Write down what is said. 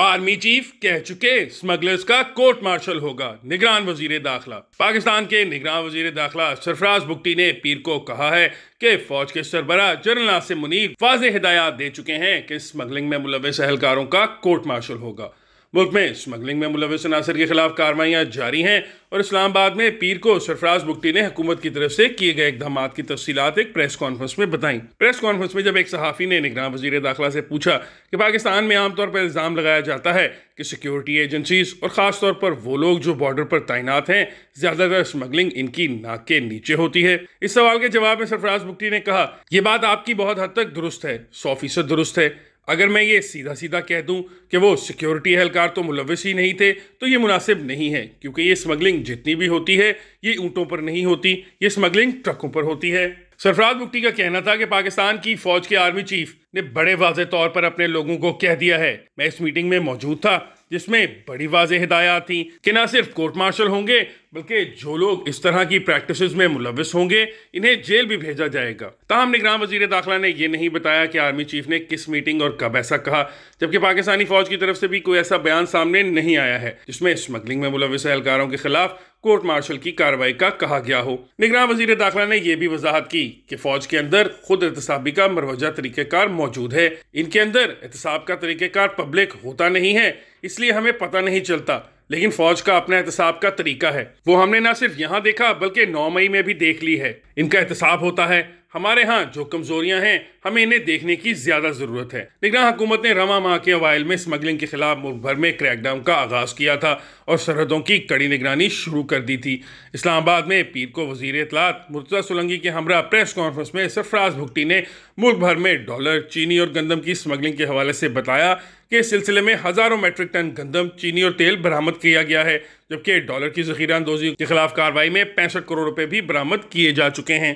Army chief कह चुके smugglers का कोर्ट मार्शल होगा। निगरान वज़ीर दाखिला। पाकिस्तान के निगरान वज़ीर दाखिला सरफराज बुक्टी ने पीर को कहा है कि फौज के सरबरा जनरल नासिम मुनीर वाज हिदायत दे चुके हैं कि स्मगलिंग में मुलविस एहलकारों का कोर्ट मार्शल होगा। मुल्क में स्मगलिंग में मुलविस नासर के खिलाफ कार्रवाइयाँ जारी हैं और इस्लामाबाद में पीर को सरफराज बुख्ती ने हुकूमत की तरफ़ से किए गए इकदाम की तफसीत एक प्रेस कॉन्फ्रेंस में बताई। प्रेस कॉन्फ्रेंस में जब एक सहाफ़ी ने निगरान वज़ीर दाखिला से पूछा कि पाकिस्तान में आमतौर पर इल्ज़ाम लगाया जाता है कि सिक्योरिटी एजेंसीज और ख़ास तौर पर वो लोग जो बॉर्डर पर तैनात हैं, ज़्यादातर स्मगलिंग इनकी नाक के नीचे होती है। इस सवाल के जवाब में सरफराज बुख्ती ने कहा यह बात आपकी बहुत हद तक दुरुस्त है, सौ फ़ीसद दुरुस्त है। अगर मैं ये सीधा सीधा कह दूँ कि वो सिक्योरिटी एहलकार तो मुलविस ही नहीं थे तो ये मुनासिब नहीं है, क्योंकि ये स्मगलिंग जितनी भी होती है, ये ऊँटों पर नहीं होती, ये स्मगलिंग ट्रकों पर होती है। सरफराज मुफ्ती का कहना था कि पाकिस्तान की फौज के आर्मी चीफ ने बड़े वाजे तौर पर अपने लोगों को कह दिया है। मैं इस मीटिंग में मौजूद था, जिसमें बड़ी वाज हिदायत थी कि ना सिर्फ़ कोर्ट मार्शल होंगे बल्कि जो लोग इस तरह की प्रैक्टिस में मुलविस होंगे, इन्हें जेल भी भेजा जाएगा। तहम निगरान वज़ीर दाखिला ने यह नहीं बताया कि आर्मी चीफ ने किस मीटिंग और कब ऐसा कहा, जबकि पाकिस्तानी फौज की तरफ़ से भी कोई ऐसा बयान सामने नहीं आया है, जिसमें स्मगलिंग में मुलविस एहलकारों के खिलाफ कोर्ट मार्शल की कार्रवाई का कहा गया हो। निगरान वज़ीर दाखिला ने यह भी वजाहत की कि फौज के अंदर खुद एहतसाबी का मरवजा तरीक़ेकार मौजूद है। इनके अंदर एहतसाब का तरीक़ेकार पब्लिक होता नहीं है, इसलिए हमें पता नहीं चलता लेकिन फौज का अपना एहतसाब का तरीका है। वो हमने ना सिर्फ़ यहाँ देखा, बल्कि नौ मई में भी देख ली है। इनका एहतसाब होता है। हमारे यहाँ जो कमजोरियाँ हैं, हमें इन्हें देखने की ज़्यादा ज़रूरत है। निगरान हुकूमत ने रवा माह के अवाइल में स्मगलिंग के खिलाफ मुल्क भर में क्रैकडाउन का आगाज़ किया था और सरहदों की कड़ी निगरानी शुरू कर दी थी। इस्लामाबाद में पीर को वज़ीर इतलात, मुर्तजा सोलंगी के हमरा प्रेस कॉन्फ्रेंस में सरफराज भुगटी ने मुल्क भर में डॉलर, चीनी और गंदम की स्मगलिंग के हवाले से बताया कि सिलसिले में हज़ारों मेट्रिक टन गंदम, चीनी और तेल बरामद किया गया है, जबकि डॉलर की जखीरा अंदोजी के खिलाफ कार्रवाई में पैंसठ करोड़ रुपए भी बरामद किए जा चुके हैं।